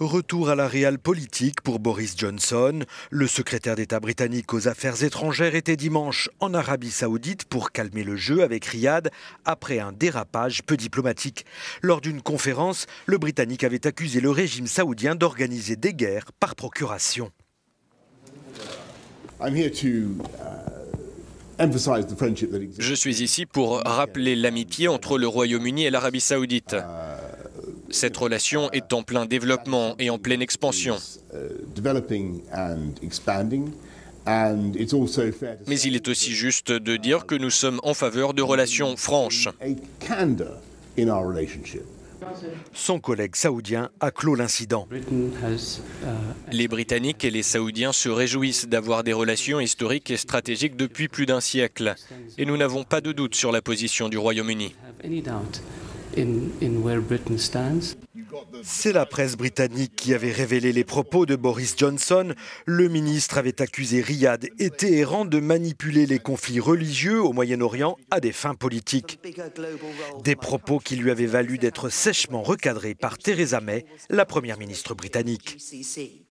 Retour à la réelle politique pour Boris Johnson. Le secrétaire d'État britannique aux affaires étrangères était dimanche en Arabie saoudite pour calmer le jeu avec Riyad après un dérapage peu diplomatique. Lors d'une conférence, le Britannique avait accusé le régime saoudien d'organiser des guerres par procuration. Je suis ici pour rappeler l'amitié entre le Royaume-Uni et l'Arabie saoudite. Cette relation est en plein développement et en pleine expansion. Mais il est aussi juste de dire que nous sommes en faveur de relations franches. Son collègue saoudien a clos l'incident. Les Britanniques et les Saoudiens se réjouissent d'avoir des relations historiques et stratégiques depuis plus d'un siècle. Et nous n'avons pas de doute sur la position du Royaume-Uni. C'est la presse britannique qui avait révélé les propos de Boris Johnson. Le ministre avait accusé Riyad et Téhéran de manipuler les conflits religieux au Moyen-Orient à des fins politiques. Des propos qui lui avaient valu d'être sèchement recadrés par Theresa May, la première ministre britannique.